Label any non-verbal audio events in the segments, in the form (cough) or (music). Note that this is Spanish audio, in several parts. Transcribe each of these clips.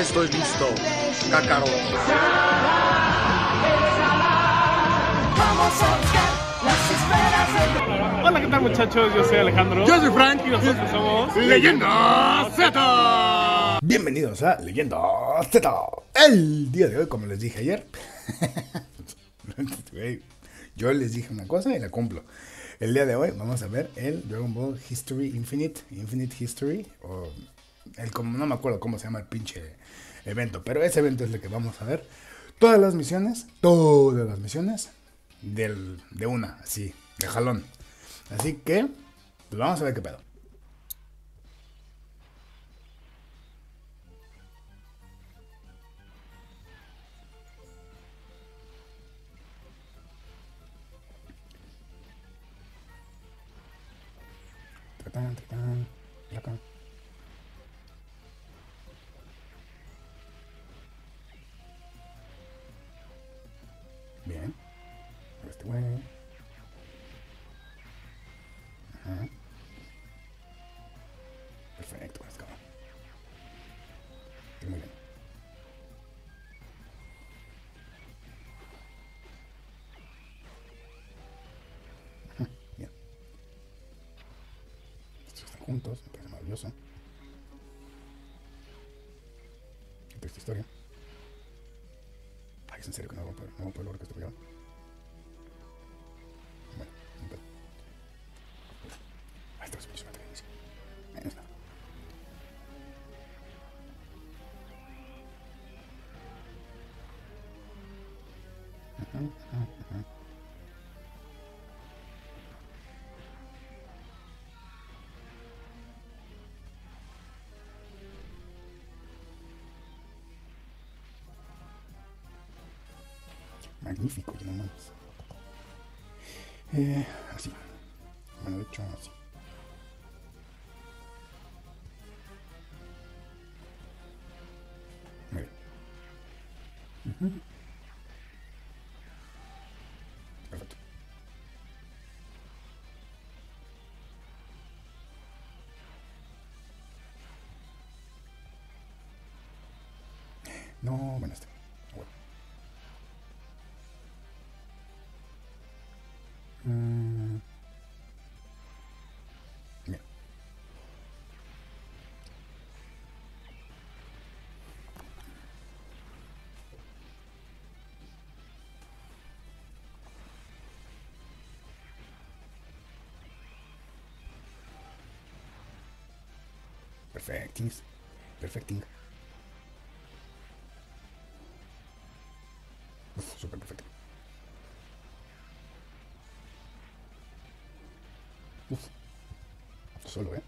Ya estoy listo, Cácaro. Hola, ¿qué tal muchachos? Yo soy Alejandro. Yo soy Frank. Y nosotros somos... Leyenda Z. Bienvenidos a Leyenda Z. El día de hoy, como les dije ayer, (laughs) yo les dije una cosa y la cumplo. El día de hoy vamos a ver el Dragon Ball History Infinite, Infinite History, o el como no me acuerdo cómo se llama el pinche evento, pero ese evento es el que vamos a ver. Todas las misiones, todas las misiones del, de una, así, de jalón. Así que, pues vamos a ver qué pedo. Muy bien. Bien. Están juntos, me parece maravilloso. Triste historia. Ay, es en serio que no voy a poder, no voy a poder lograr que esto Magnífico, yo no mames. Eh, así. Bueno, de hecho, así. Muy bien. Ujú. Perfecto. No, bueno, este. Perfectings. Perfecting. Uf, super perfecto. Solo, ¿eh?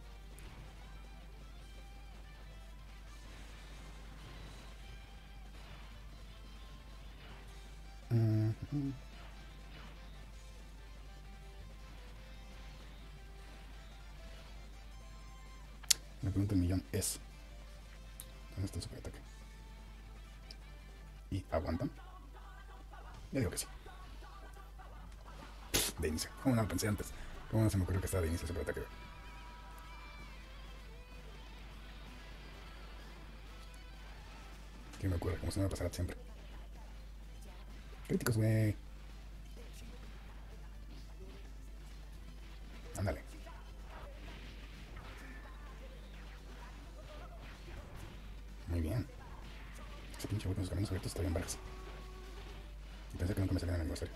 Mhm. Me el millón es. ¿Dónde está el superataque? ¿Y aguantan? Ya digo que sí. De inicio. ¿Cómo no lo pensé antes? ¿Cómo no se me ocurrió que estaba de inicio el superataque? Que me ocurre, como no me pasara siempre. Críticos, güey. Pinche güey con sus caminos abiertos está bien vergas. Pensé que nunca me salía en el aniversario.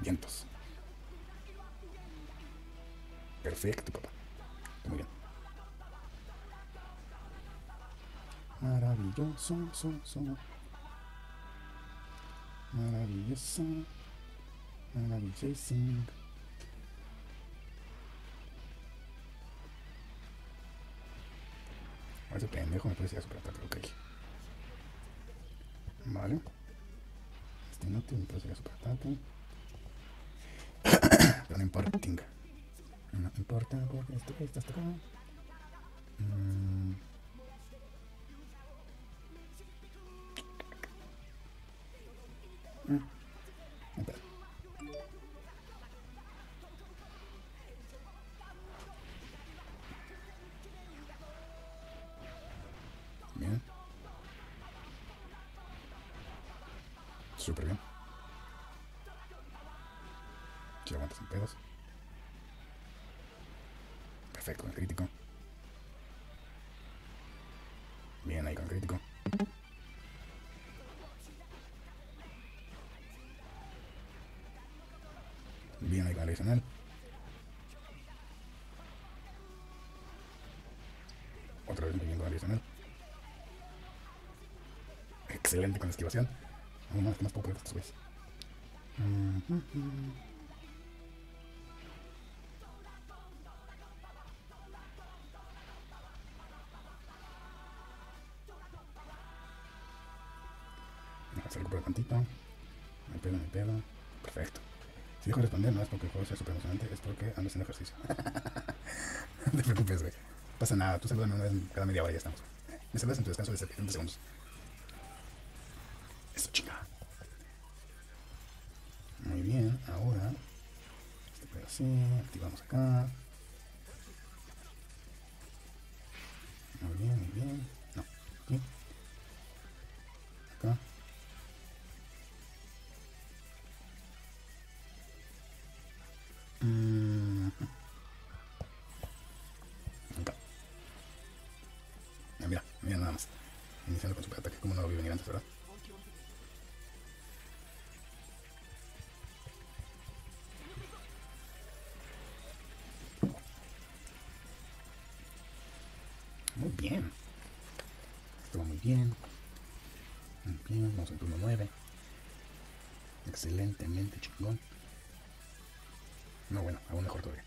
Vientos. Perfecto, papá. Muy bien. Maravilloso, so, so. Maravilloso. Maravilloso. A ese pendejo me parecía super ataque, ok. Vale. Este no te me parecía super ataque. Pero no importa, tinga. No importa porque esto, esto está acá. Mm. Perfecto, con el crítico. Bien ahí con el crítico. Bien ahí con el adicional. Otra vez muy bien con el adicional. Excelente con la esquivación. Aún más, ¿qué más puedo estos güeyes? Se recupera pedo, no hay pedo. Perfecto. Si dejo de responder, no es porque el juego sea súper emocionante, es porque ando haciendo ejercicio. (laughs) no te preocupes, güey. No pasa nada, tú saludas una vez cada media hora y ya estamos. Me saludas en tu descanso de 70 segundos. Eso, chinga. Muy bien, ahora. Este pedo así, activamos acá. Iniciando con super ataque, como no lo vi venir antes, ¿verdad? Muy bien. Estuvo muy bien. Muy bien, vamos al turno 9. Excelentemente chingón. No, bueno, aún mejor todavía.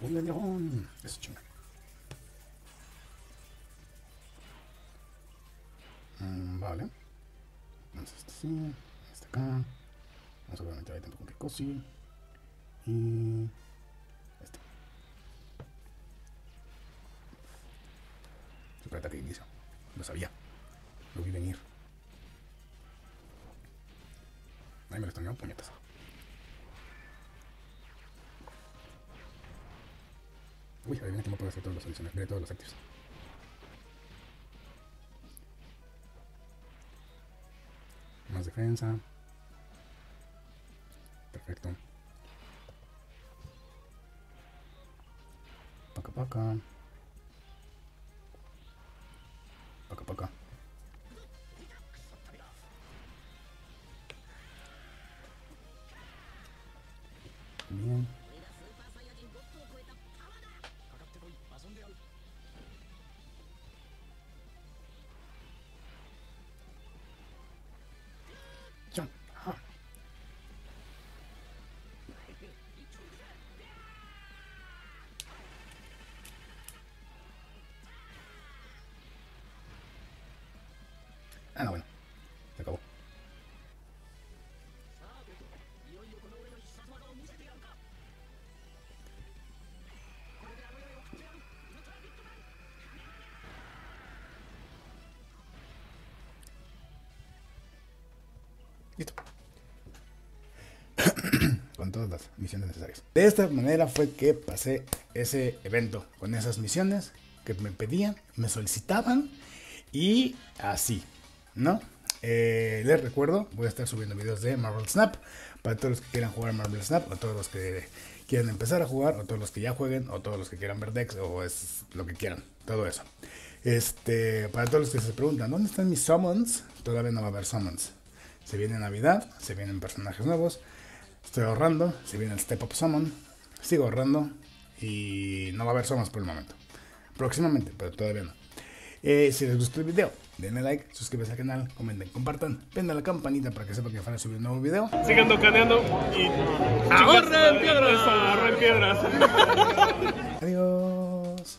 Un león. Eso chinga. Mm, vale. Vamos a este sí. Este acá. Vamos a obviamente ahí tampoco que cosi. Y. Este. Super ataque de inicio. Lo sabía. Lo vi venir. Ahí me lo estoy puñetas. Uy, adivina no puedo hacer todos los adicionales, de todos los activos. Más defensa. Perfecto. Paca. Paca Ah, no, bueno. Se acabó. Listo. (clears throat) con todas las misiones necesarias. De esta manera fue que pasé ese evento con esas misiones que me pedían, me solicitaban y así, ¿no? Eh, les recuerdo, voy a estar subiendo videos de Marvel Snap para todos los que quieran jugar Marvel Snap, o todos los que quieran empezar a jugar, o todos los que ya jueguen, o todos los que quieran ver decks, o es lo que quieran, todo eso. Este, para todos los que se preguntan, ¿dónde están mis summons? Todavía no va a haber summons. Se viene Navidad, se vienen personajes nuevos. Estoy ahorrando, se viene el Step Up Summon. Sigo ahorrando y no va a haber summons por el momento. Próximamente, pero todavía no. Eh, si les gustó el video, denle like, suscríbanse al canal, comenten, compartan, prendan la campanita para que sepan que van a subir un nuevo video. Sigan docaneando y. ¡Ahorren piedras! ¡Ahorren piedras! (laughs) Adiós.